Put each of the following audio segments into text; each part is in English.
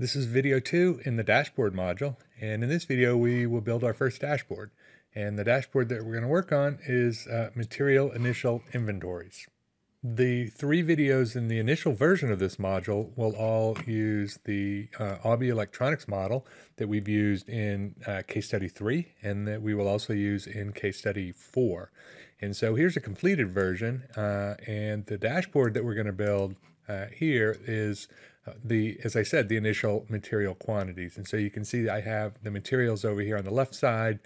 This is video two in the dashboard module, and in this video we will build our first dashboard. And the dashboard that we're going to work on is uh, material initial inventories. The three videos in the initial version of this module will all use the uh, electronics model that we've used in uh, case study three and that we will also use in case study four. And so here's a completed version uh, and the dashboard that we're going to build uh, here is the, as I said, the initial material quantities. And so you can see I have the materials over here on the left side.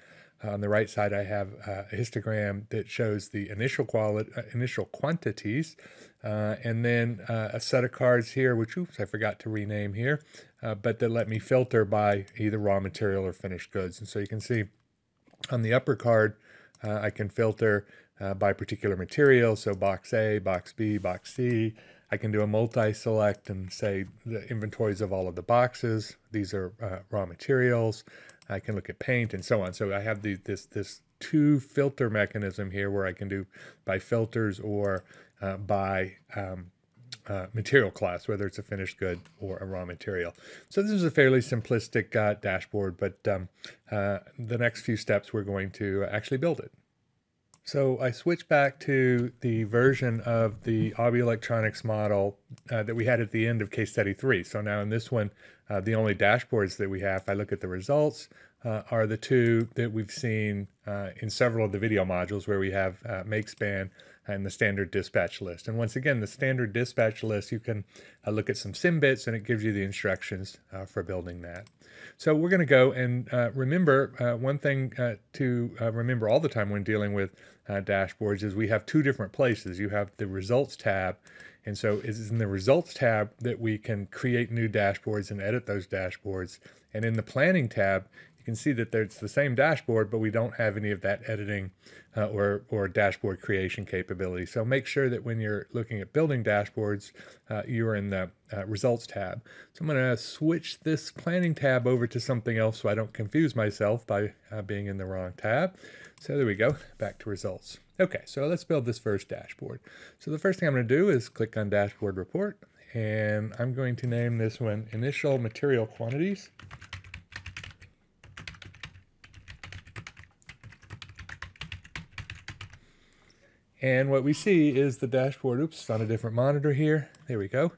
Uh, on the right side, I have uh, a histogram that shows the initial quality, uh, initial quantities, uh, and then uh, a set of cards here, which oops, I forgot to rename here, but that let me filter by either raw material or finished goods. And so you can see on the upper card, I can filter by particular material, so box A, box B, box C, I can do a multi-select and say the inventories of all of the boxes. These are uh, raw materials. I can look at paint and so on. So I have the, this, this two filter mechanism here where I can do by filters or uh, by um, uh, material class, whether it's a finished good or a raw material. So this is a fairly simplistic uh, dashboard, but um, uh, the next few steps we're going to actually build it. So I switched back to the version of the AWBI Electronics model uh, that we had at the end of case study three. So now in this one, uh, the only dashboards that we have, I look at the results, uh, are the two that we've seen uh, in several of the video modules where we have uh, make span and the standard dispatch list. And once again, the standard dispatch list, you can uh, look at some SimBits and it gives you the instructions uh, for building that. So we're going to go and uh, remember one thing to remember all the time when dealing with dashboards is we have two different places. You have the results tab. And so it's in the results tab that we can create new dashboards and edit those dashboards. And in the planning tab, you can see that it's the same dashboard, but we don't have any of that editing uh, or, or dashboard creation capability. So make sure that when you're looking at building dashboards, uh, you're in the uh, results tab. So I'm going to switch this planning tab over to something else so I don't confuse myself by uh, being in the wrong tab. So there we go, back to results. Okay, so let's build this first dashboard. So the first thing I'm going to do is click on dashboard report and I'm going to name this one initial material quantities. And what we see is the dashboard, oops, on a different monitor here. There we go.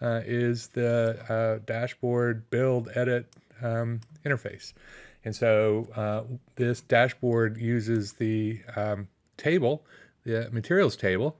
Uh, is the uh, dashboard build edit um, interface. And so uh, this dashboard uses the um, table, the materials table.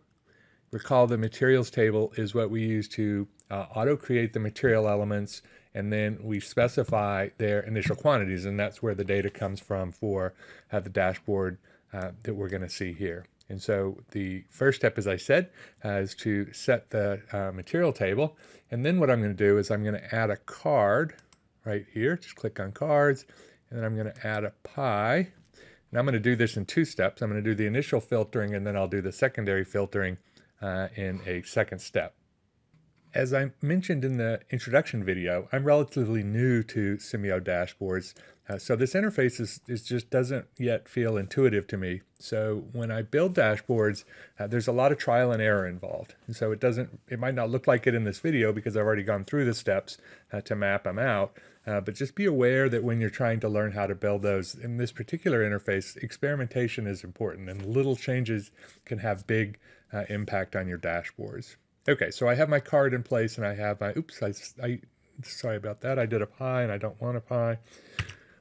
Recall the materials table is what we use to uh, auto create the material elements and then we specify their initial quantities and that's where the data comes from for uh, the dashboard uh, that we're going to see here. And so the first step, as I said, uh, is to set the uh, material table. And then what I'm going to do is I'm going to add a card right here. Just click on cards. And then I'm going to add a pie. And I'm going to do this in two steps. I'm going to do the initial filtering and then I'll do the secondary filtering uh, in a second step. As I mentioned in the introduction video, I'm relatively new to Simio dashboards, uh, so this interface is, is, just doesn't yet feel intuitive to me. So when I build dashboards, uh, there's a lot of trial and error involved. And so it doesn't, it might not look like it in this video because I've already gone through the steps uh, to map them out. Uh, but just be aware that when you're trying to learn how to build those in this particular interface, experimentation is important and little changes can have big uh, impact on your dashboards. Okay, so I have my card in place and I have my, oops, I, I, sorry about that. I did a pie and I don't want a pie.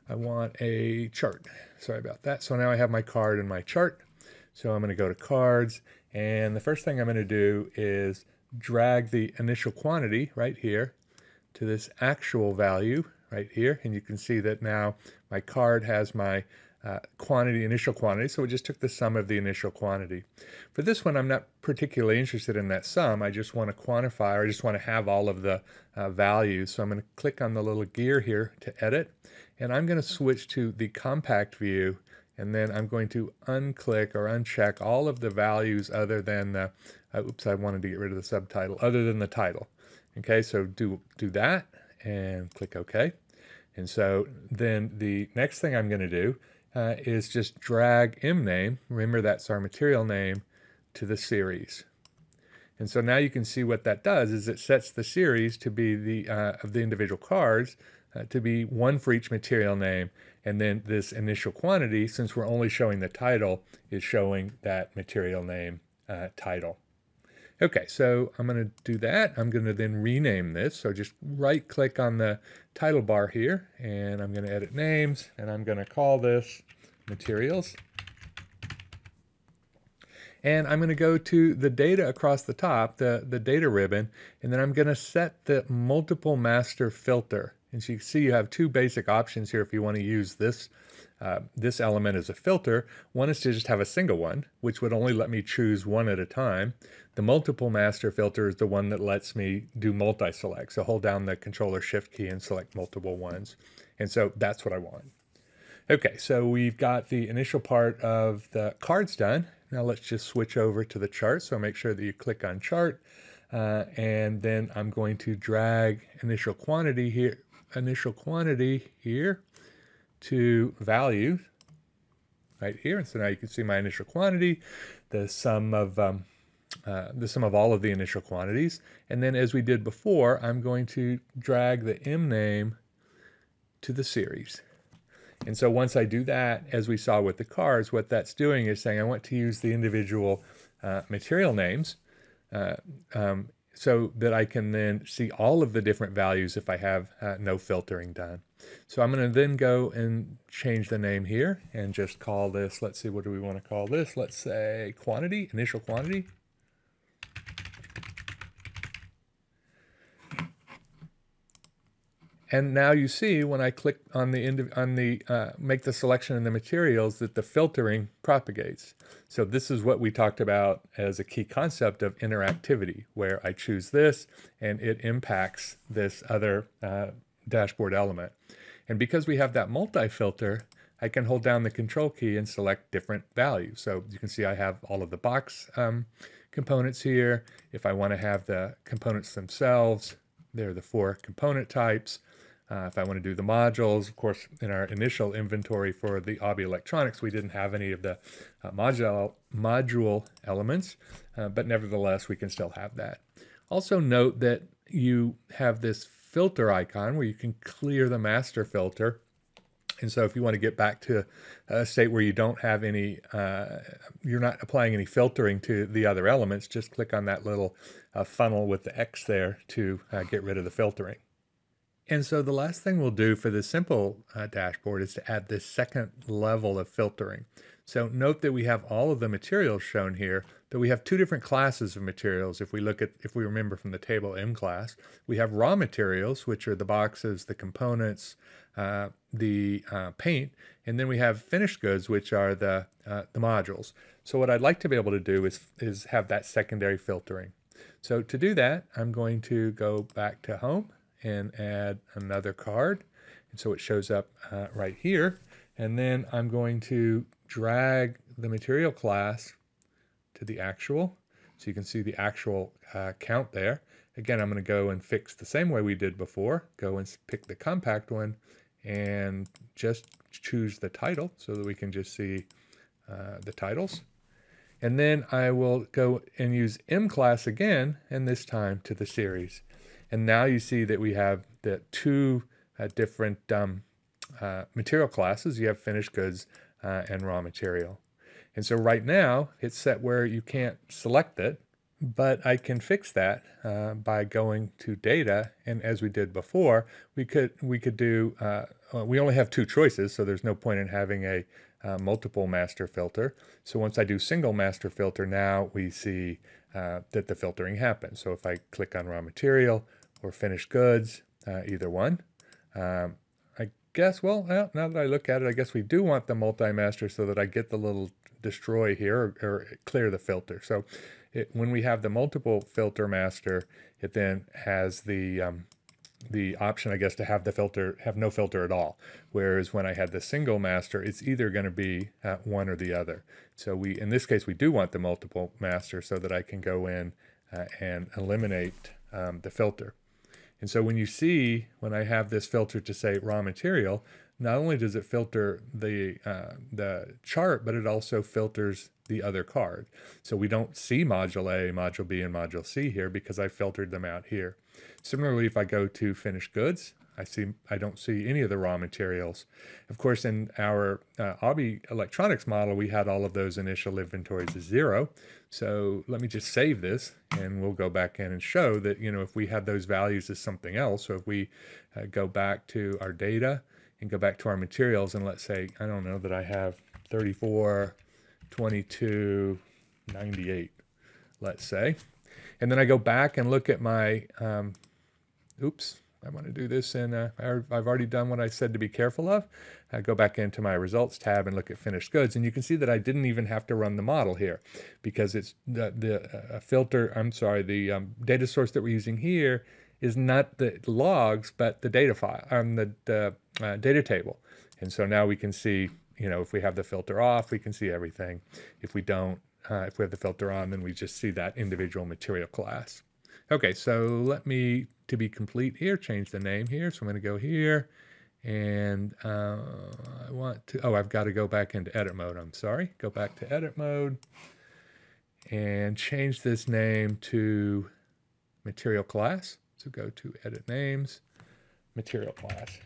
I want a chart. Sorry about that. So now I have my card and my chart. So I'm going to go to cards and the first thing I'm going to do is drag the initial quantity right here to this actual value right here. And you can see that now my card has my uh, quantity, initial quantity. So we just took the sum of the initial quantity. For this one, I'm not particularly interested in that sum. I just want to quantify or I just want to have all of the uh, values. So I'm going to click on the little gear here to edit. And I'm going to switch to the compact view. And then I'm going to unclick or uncheck all of the values other than the, uh, oops, I wanted to get rid of the subtitle, other than the title. Okay, so do, do that and click OK. And so then the next thing I'm going to do uh, is just drag mname, remember that's our material name, to the series. And so now you can see what that does is it sets the series to be the uh, of the individual cards uh, to be one for each material name. And then this initial quantity, since we're only showing the title, is showing that material name uh, title. Okay, so I'm going to do that. I'm going to then rename this. So just right click on the title bar here and I'm going to edit names and I'm going to call this materials. And I'm going to go to the data across the top, the, the data ribbon, and then I'm going to set the multiple master filter. And so you see you have two basic options here if you want to use this uh, this element as a filter. One is to just have a single one, which would only let me choose one at a time. The multiple master filter is the one that lets me do multi-select. So hold down the controller shift key and select multiple ones. And so that's what I want. Okay, so we've got the initial part of the cards done. Now let's just switch over to the chart. So make sure that you click on chart. Uh, and then I'm going to drag initial quantity here, initial quantity here to value right here. And so now you can see my initial quantity, the sum of um, uh, the sum of all of the initial quantities. And then as we did before, I'm going to drag the M name to the series. And so once I do that, as we saw with the cars, what that's doing is saying I want to use the individual uh, material names uh, um, so that I can then see all of the different values if I have uh, no filtering done. So I'm going to then go and change the name here and just call this, let's see, what do we want to call this? Let's say quantity, initial quantity. And now you see when I click on the on the uh, make the selection in the materials that the filtering propagates. So this is what we talked about as a key concept of interactivity, where I choose this and it impacts this other uh, dashboard element. And because we have that multi-filter, I can hold down the control key and select different values. So you can see I have all of the box um, components here. If I want to have the components themselves, they're the four component types. Uh, if I want to do the modules, of course, in our initial inventory for the Obby Electronics, we didn't have any of the uh, module, module elements, uh, but nevertheless, we can still have that. Also note that you have this filter icon where you can clear the master filter. And so if you want to get back to a state where you don't have any, uh, you're not applying any filtering to the other elements, just click on that little uh, funnel with the X there to uh, get rid of the filtering. And so the last thing we'll do for this simple uh, dashboard is to add this second level of filtering. So note that we have all of the materials shown here, that we have two different classes of materials. If we look at, if we remember from the table M class, we have raw materials, which are the boxes, the components, uh, the uh, paint, and then we have finished goods, which are the, uh, the modules. So what I'd like to be able to do is, is have that secondary filtering. So to do that, I'm going to go back to home and add another card. And so it shows up uh, right here. And then I'm going to drag the material class to the actual. So you can see the actual uh, count there. Again, I'm going to go and fix the same way we did before. Go and pick the compact one and just choose the title so that we can just see uh, the titles. And then I will go and use M class again, and this time to the series. And now you see that we have the two uh, different um, uh, material classes. You have finished goods uh, and raw material. And so right now it's set where you can't select it, but I can fix that uh, by going to data. And as we did before, we could we could do, uh, we only have two choices, so there's no point in having a uh, multiple master filter. So once I do single master filter, now we see uh, that the filtering happens. So if I click on raw material, or finished goods, uh, either one. Um, I guess, well, now that I look at it, I guess we do want the multi-master so that I get the little destroy here or, or clear the filter. So it, when we have the multiple filter master, it then has the um, the option, I guess, to have the filter, have no filter at all. Whereas when I had the single master, it's either going to be uh, one or the other. So we, in this case, we do want the multiple master so that I can go in uh, and eliminate um, the filter. And so when you see, when I have this filter to say raw material, not only does it filter the, uh, the chart, but it also filters the other card. So we don't see module A, module B, and module C here because I filtered them out here. Similarly, if I go to finished goods, I see I don't see any of the raw materials. Of course, in our uh, electronics model, we had all of those initial inventories as zero. So let me just save this and we'll go back in and show that, you know, if we had those values as something else, so if we uh, go back to our data and go back to our materials and let's say, I don't know that I have 34, 22, 98, let's say. And then I go back and look at my, um, oops, I want to do this and uh, I've already done what I said to be careful of. I go back into my results tab and look at finished goods and you can see that I didn't even have to run the model here because it's the, the uh, filter, I'm sorry, the um, data source that we're using here is not the logs, but the data file, um, the, the uh, data table. And so now we can see, you know, if we have the filter off, we can see everything. If we don't, uh, if we have the filter on, then we just see that individual material class. Okay, so let me, to be complete here, change the name here. So I'm going to go here and uh, I want to, oh, I've got to go back into edit mode. I'm sorry. Go back to edit mode and change this name to material class. So go to edit names, material class.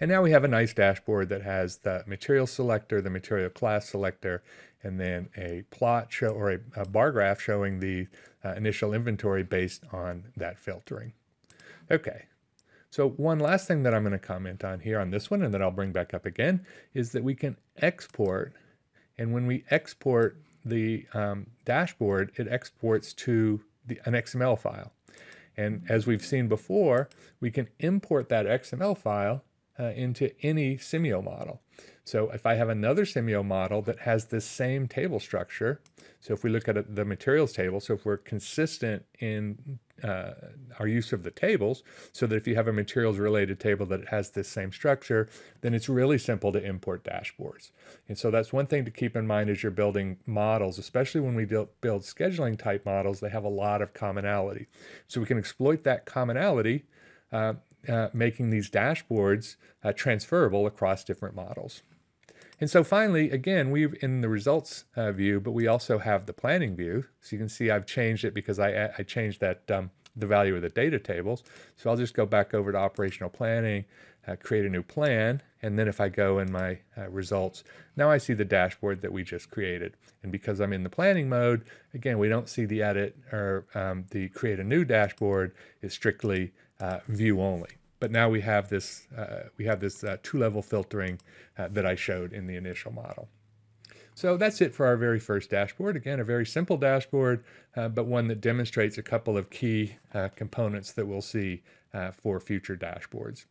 And now we have a nice dashboard that has the material selector, the material class selector, and then a plot show or a, a bar graph showing the uh, initial inventory based on that filtering. Okay, so one last thing that I'm going to comment on here on this one and that I'll bring back up again is that we can export and when we export the um, dashboard, it exports to the, an XML file. And as we've seen before, we can import that XML file uh, into any Simio model. So if I have another Simio model that has this same table structure, so if we look at the materials table, so if we're consistent in uh, our use of the tables, so that if you have a materials related table that has this same structure, then it's really simple to import dashboards. And so that's one thing to keep in mind as you're building models, especially when we build scheduling type models, they have a lot of commonality. So we can exploit that commonality uh, uh, making these dashboards uh, transferable across different models. And so finally, again, we've in the results uh, view, but we also have the planning view. So you can see I've changed it because I, I changed that um, the value of the data tables. So I'll just go back over to operational planning, uh, create a new plan. And then if I go in my results, now I see the dashboard that we just created. And because I'm in the planning mode, again, we don't see the edit or um, the create a new dashboard is strictly uh, view only. But now we have this, uh, we have this uh, two-level filtering uh, that I showed in the initial model. So that's it for our very first dashboard. Again, a very simple dashboard, uh, but one that demonstrates a couple of key components that we'll see for future dashboards.